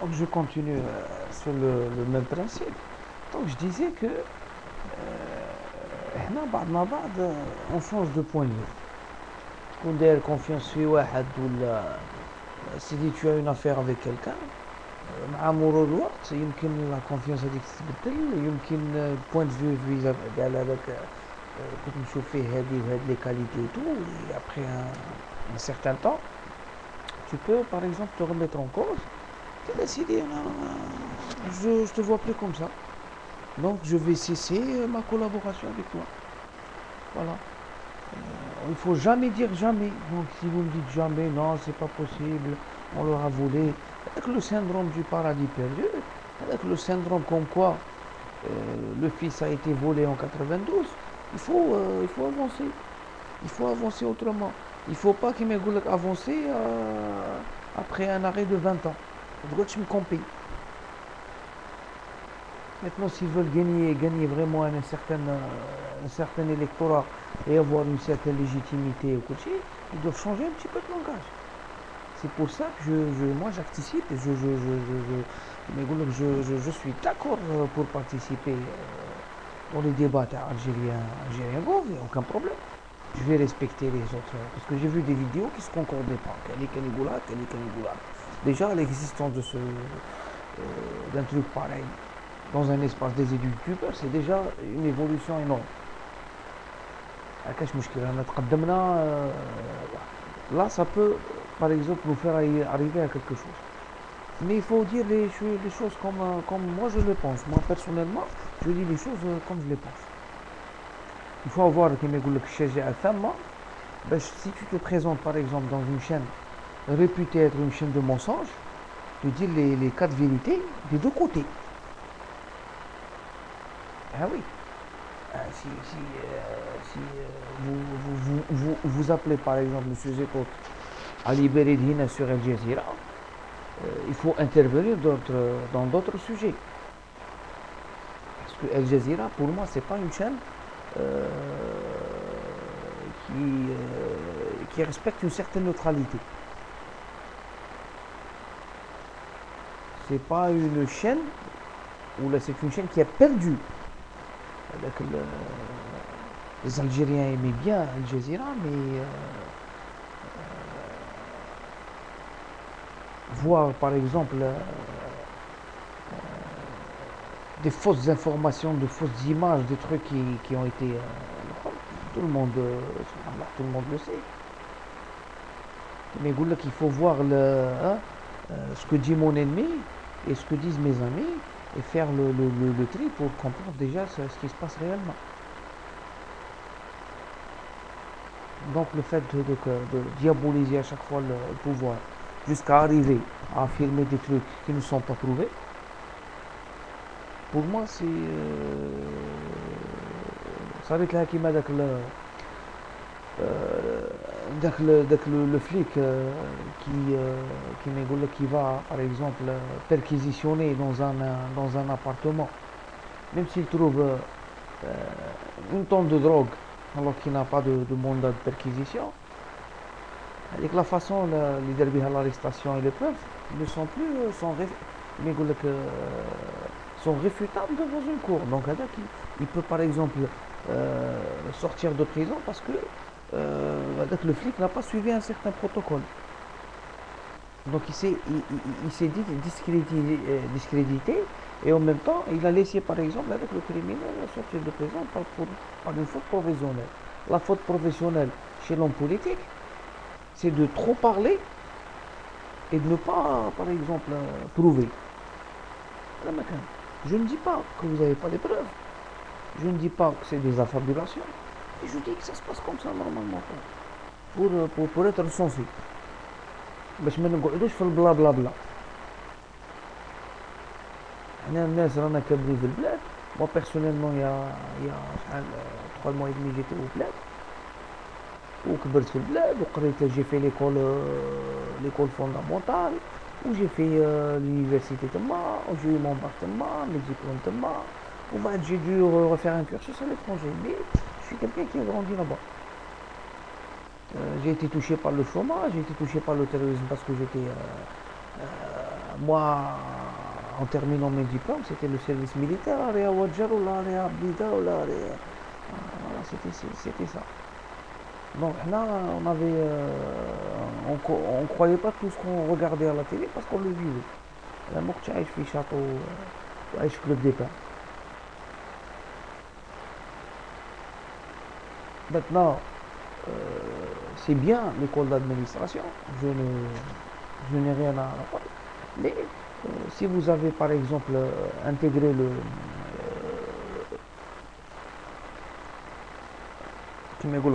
Donc je continue euh, sur le, le même principe. Donc je disais que euh, احنا بعضنا بعض on change de point de vue. تكون داير confiance في واحد ولا سيدي tu as une affaire avec quelqu'un مع مرور الوقت يمكن لا كونفيونس هذيك تتبدل يمكن بوان دو فيو فيزا قال هذاك كنت نشوف فيه هذه وهذه لي كاليتي تو après un, un certain temps tu peux par exemple te remettre en cause tu décider je, te vois plus comme ça donc je vais cesser ma collaboration avec toi voilà euh, il faut jamais dire jamais donc si vous me dites jamais non c'est pas possible on leur a volé avec le syndrome du paradis perdu, avec le syndrome comme quoi euh, le fils a été volé en 92, il faut, euh, il faut avancer. Il faut avancer autrement. Il ne faut pas qu'il m'ait avancer euh, après un arrêt de 20 ans. Je me compter. Maintenant, s'ils veulent gagner, gagner vraiment un certain, un certain électorat et avoir une certaine légitimité au côté, ils doivent changer un petit peu de langage. C'est pour ça que je, moi j'anticipe je, je, suis d'accord pour participer dans les débats algériens, algériens il n'y a aucun problème. Je vais respecter les autres. Parce que j'ai vu des vidéos qui ne se concordaient pas. Kali Kanigoula, Kali Kanigoula. Déjà, l'existence de ce, euh, d'un truc pareil dans un espace des youtubeurs, c'est déjà une évolution énorme. Là, ça peut par exemple, nous faire arriver à quelque chose. Mais il faut dire les, choses comme, comme moi je le pense. Moi, personnellement, je dis les choses comme je les pense. Il faut avoir, si tu te présentes par exemple dans une chaîne réputée être une chaîne de mensonges, de dire les, les quatre vérités des deux côtés. Ah oui. si, si, si vous, vous, vous, vous, appelez par exemple M. Zekot à libérer Dina sur Al Jazeera, euh, il faut intervenir dans d'autres sujets. Parce que Al Jazeera, pour moi, c'est pas une chaîne euh, qui, euh, qui respecte une certaine neutralité. C'est pas une chaîne ou là c'est une chaîne qui a perdu. les Algériens aimaient bien Al Jazeera, mais voir par exemple euh, euh, des fausses informations, de fausses images, des trucs qui, qui ont été... Euh, tout le monde, tout le monde le sait. Mais qu'il faut voir le, hein, ce que dit mon ennemi et ce que disent mes amis et faire le, le, le, tri pour comprendre déjà ce, qui se passe réellement. Donc le fait de, de, de diaboliser à chaque fois le pouvoir, jusqu'à arriver à affirmer des trucs qui ne sont pas prouvés, pour moi, c'est. Ça avec là qui euh, qui, euh, qui, qui va, par exemple, perquisitionner dans un, appartement, même s'il trouve euh, une tonne de drogue alors qu'il n'a pas de, mandat de perquisition, avec la façon les derby l'arrestation et les preuves ne sont plus euh, euh, réfutables devant une cour. Donc il, peut par exemple euh, sortir de prison parce que le flic n'a pas suivi un certain protocole. Donc il s'est il, dit discrédité, discrédité, et en même temps il a laissé par exemple avec le criminel sortir de prison par, une faute professionnelle. La faute professionnelle chez l'homme politique, c'est de trop parler et de ne pas, par exemple, prouver. Je ne dis pas que vous n'avez pas les preuves. Je ne dis pas que c'est des affabulations. Et je dis que ça se passe comme ça normalement. Pour, pour, pour être sensé. باش ما نقعدوش في البلا بلا بلا حنا الناس رانا كابرين في البلاد مو بيرسونيلمون يا يا شحال 3 mois et demi j'étais au bled وكبرت في البلاد وقريت جي في ليكول ليكول فوندامونتال وجي في لونيفرسيتي تما وجي مون باك تما مي ديبلوم تما وبعد جي دو refaire un cursus à l'étranger mais je suis quelqu'un qui a grandi là-bas euh, j'ai été touché par le chômage j'ai été touché par le terrorisme parce que j'étais euh, euh, moi, en terminant mes diplômes, c'était le service militaire, c'était ça. Donc là, on avait, on, ne croyait pas tout ce qu'on regardait à la télé parce qu'on le vivait. La je suis château, je club d'état. Maintenant, euh, c'est bien l'école d'administration, je n'ai rien à faire. Mais euh, si vous avez par exemple intégré le,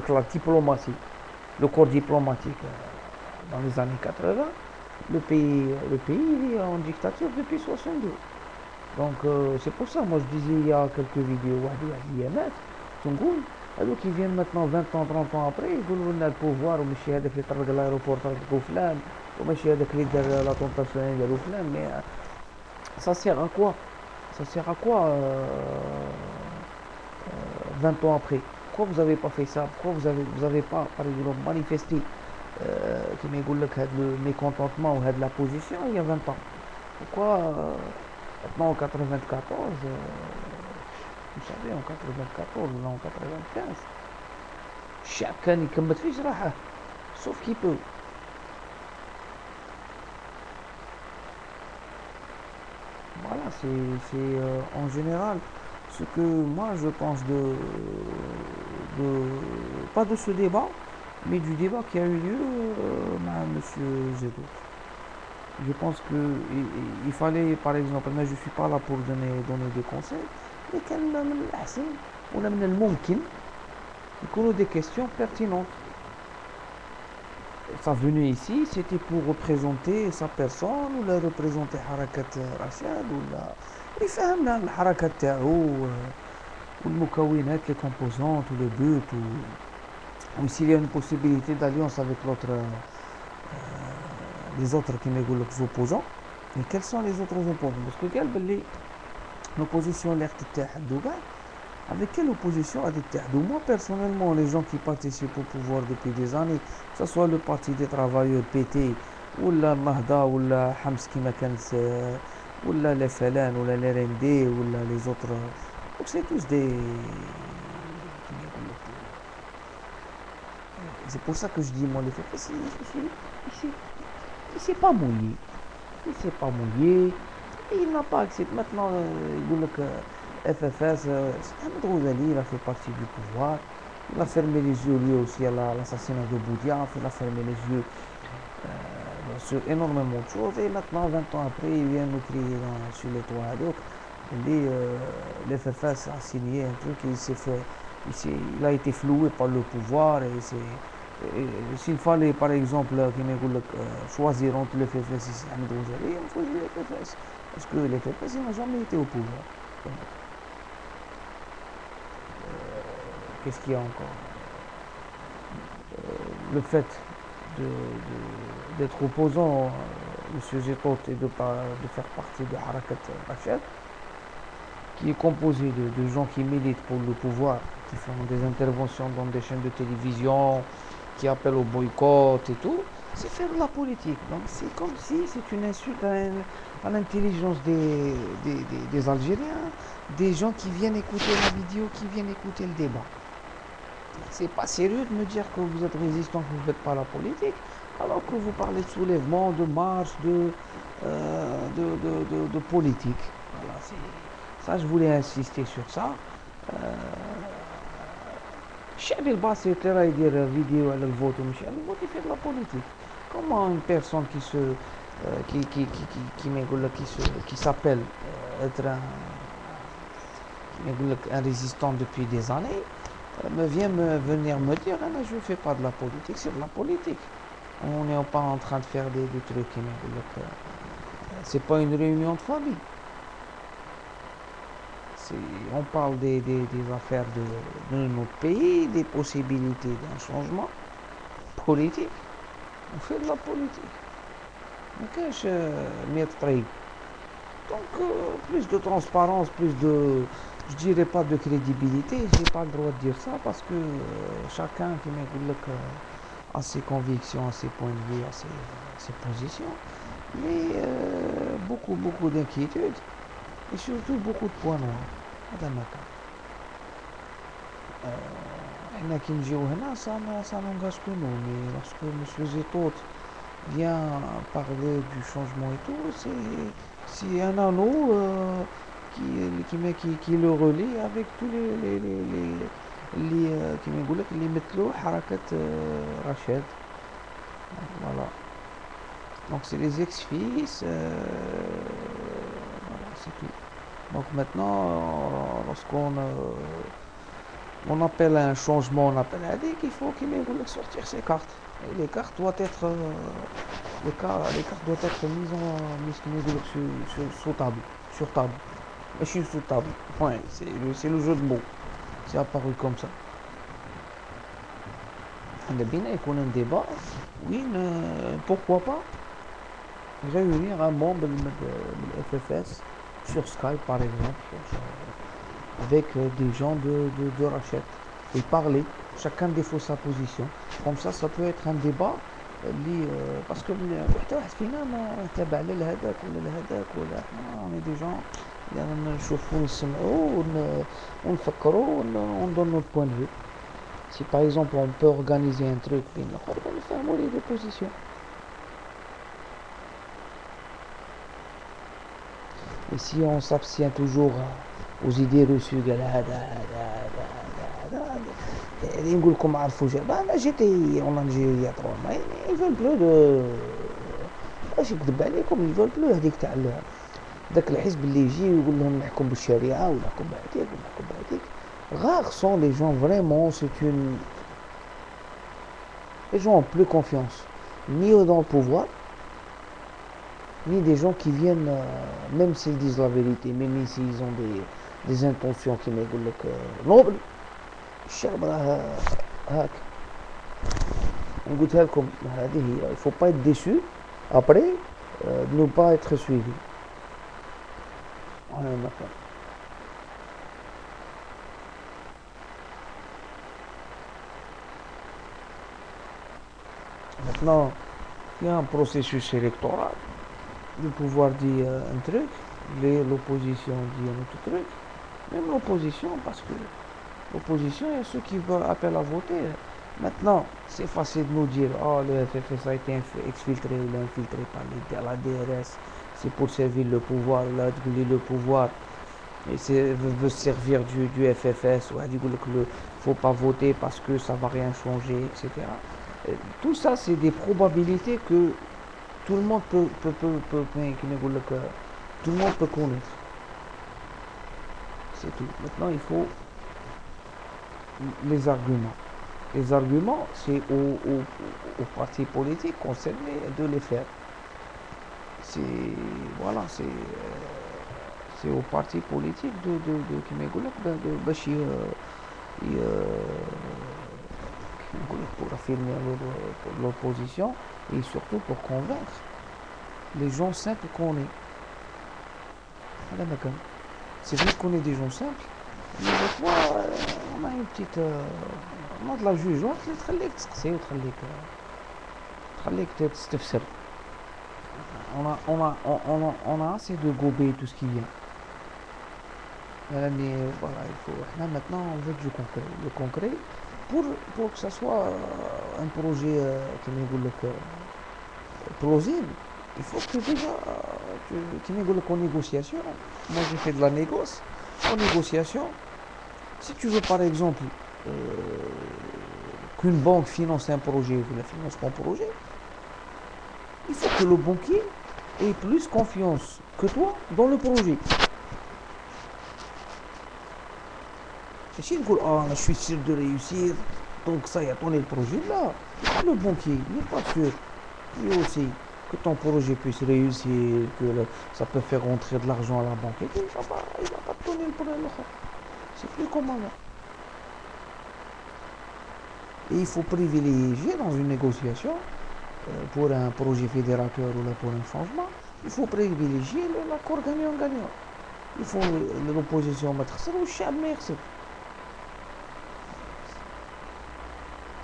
la diplomatie, le corps diplomatique euh, dans les années 80, le pays, le pays est en dictature depuis 62. Donc euh, c'est pour ça, moi je disais il y a quelques vidéos à l'IMF, alors qui viennent maintenant 20 ans, 30 ans après, ils veulent le pouvoir, وماشي هذاك اللي طرق l'aéroport طرقو فلان, وماشي هذاك اللي دار لا تونتاسيون دارو فلان, mais ça sert à quoi Ça sert à quoi euh, 20 ans après pourquoi vous n'avez pas fait ça Pourquoi vous n'avez vous avez pas, par exemple, manifesté euh, le mécontentement ou de la position il y a 20 ans Pourquoi euh, maintenant en 94, euh, vous savez, en 94 ou en 95, chacun il comme sauf qu'il peut. Voilà, c'est euh, en général ce que moi je pense de, pas de ce débat, mais du débat qui a eu lieu euh, M. Zedou. Je pense qu'il il fallait, par exemple, je ne suis pas là pour donner, donner des conseils, mais on a le mumkin, il des questions pertinentes. Sa venue ici, c'était pour représenter sa personne, ou la représenter Harakat Rachad, ou la يفهمنا الحركة تاعو والمكونات les composantes ou le but ou, ou s'il y a une possibilité d'alliance avec l'autre euh, les autres qui les opposants mais quels sont les autres opposants parce que قال باللي l'opposition Douba avec quelle opposition à Douma Moi, personnellement, les gens qui participent au pouvoir depuis des années, que ce soit le Parti des travailleurs PT, ou la Mahda, ou la Hamski Makans, euh, ou la les ou la l'RND, ou la les autres. Donc, c'est tous des. C'est pour ça que je dis, moi, les Falan, c'est pas mouillé. C'est pas mouillé il n'a pas accepté. Maintenant, il dit que FFS, Ahmed Rouzali, il a fait partie du pouvoir. Il a fermé les yeux, lui aussi, à l'assassinat de Boudiaf. Il a fermé les yeux. Euh, sur énormément de choses. Et maintenant, 20 ans après, il vient nous crier sur les toits. Donc, il dit, euh, l'FFS a signé un truc, il s'est fait, il, a été floué par le pouvoir. Et, s'il fallait, par exemple, euh, choisir entre l'FFS et Ahmed Rouzali, on choisit l'FFS. Parce que l'FFS, n'a jamais été au pouvoir. Euh, qu'est-ce qu'il y a encore? Le fait de d'être opposant, euh, M. Zetot, et de, de faire partie de Harakat Rachad, qui est composé de, gens qui militent pour le pouvoir, qui font des interventions dans des chaînes de télévision, qui appellent au boycott et tout, c'est faire de la politique. Donc c'est comme si c'est une insulte à, l'intelligence des, des, Algériens, des gens qui viennent écouter la vidéo, qui viennent écouter le débat. C'est pas sérieux de me dire que vous êtes résistant, que vous ne faites pas la politique. Alors que vous parlez de soulèvement, de marche, de, euh, de, politique. ça, je voulais insister sur ça. الشعب البسيط اللي راه يدير فيديو على الفوت ومشي على الفوت يفيد لا بوليتيك كومون اون بيرسون كي سو كي كي كي كي كيما يقول لك كي سابيل être un كيما يقول لك un résistant depuis des années me vient me venir me dire ah, non, je ne fais pas de la politique c'est de la politique on n'est pas en train de faire des, trucs. C'est pas une réunion de famille. On parle des, affaires de, notre pays, des possibilités d'un changement politique. On fait de la politique. Donc, Donc, euh, plus de transparence, plus de, je dirais pas de crédibilité, j'ai pas le droit de dire ça parce que euh, chacun qui que à ses convictions, à ses points de vue, à ses, positions. mais euh, beaucoup, beaucoup d'inquiétudes et surtout beaucoup de points noirs. هذا ما كان. احنا كي نجيو هنا ça ça n'engage que nous mais lorsque monsieur Zetot vient parler du changement et tout c'est c'est un anneau euh, qui, qui, qui, qui le relie avec tous les les les, les, les كيما يقول لك اللي يمثلوا حركة رشاد voilà donc c'est les ex-fils euh, voilà c'est tout donc maintenant, lorsqu'on euh, on appelle un changement, on appelle un dit qu'il faut qu'il voulait sortir ses cartes. Et les cartes doivent être euh, les, cartes, les cartes doivent être mises en mises sur, sur, sur table, sur table. Je suis sous table. Ouais, c'est le, le jeu de mots. C'est apparu comme ça. On bien qu'on a un débat. Oui, pourquoi pas? Réunir un membre de FFS sur Skype par exemple, avec euh, des gens de, de, de Rachette, et parler, chacun défaut sa position. Comme ça, ça peut être un débat اللي باسكو حتى واحد فينا ما تابع لا لهذاك ولا لهذاك ولا احنا راني دي جون يعني نشوفوا ونسمعوا ونفكروا وندونو البوان دو Si par exemple on peut organiser un truc بين الاخر نفهموا les deux positions. Et si on s'abstient toujours aux idées reçues قال هذا هذا هذا هذا نقول لكم عرفوا جابا انا جيت اون الجيريا ترون ما يفول بلو دو اش يكذب عليكم يفول بلو هذيك تاع ذاك الحزب اللي يجي ويقول لهم نحكم بالشريعه ولا نحكم بهذيك ولا نحكم بهذيك rares sont les gens vraiment c'est une les gens ont plus confiance ni dans le pouvoir ni des gens qui viennent, euh, même s'ils disent la vérité, même s'ils ont des, des intentions qui m'égoulent que noble, on goûte comme il ne faut pas être déçu après euh, ne pas être suivi. Maintenant, il y a un processus électoral le pouvoir dit euh, un truc, l'opposition dit un autre truc. Même l'opposition, parce que l'opposition, a ceux qui appellent à voter. Maintenant, c'est facile de nous dire, oh, le FFS a été exfiltré, il est infiltré par la DRS, c'est pour servir le pouvoir, a le pouvoir, et veut, servir du, du FFS, ou il ne faut pas voter parce que ça va rien changer, etc. tout ça, c'est des probabilités que tout le monde peut, peut, peut, peut, tout le monde peut connaître. C'est tout. Maintenant, il faut les arguments. Les arguments, c'est aux, aux, partis politiques concernés de les faire. C'est voilà, c'est c'est aux partis politiques de de de de Bachir pour affirmer l'opposition et surtout pour convaincre les gens simples qu'on est. C'est vrai qu'on est des gens simples, mais des fois, on a une petite. on a de la jugeance اللي تخليك تسقسي وتخليك تخليك تستفسر. On a, on, a, on, a, on a assez de gober tout ce qui vient. Mais voilà, il faut. Maintenant, on veut du concret. Le concret, pour, pour que ça soit un projet qui me plausible, il faut que déjà, qui me en négociation, moi j'ai fait de la négoce, en négociation, si tu veux par exemple qu'une banque finance un projet ou la finance un projet, il faut que le banquier ait plus confiance que toi dans le projet. Je suis sûr de réussir, donc ça y a tourné le projet là. Le banquier n'est pas sûr, lui aussi, que ton projet puisse réussir, que ça peut faire rentrer de l'argent à la banque. il va, pas, va pas donner le projet C'est plus comment là. Et il faut privilégier dans une négociation, euh, pour un projet fédérateur ou pour un changement, il faut privilégier l'accord gagnant-gagnant. Il faut l'opposition mettre ça ou le merci.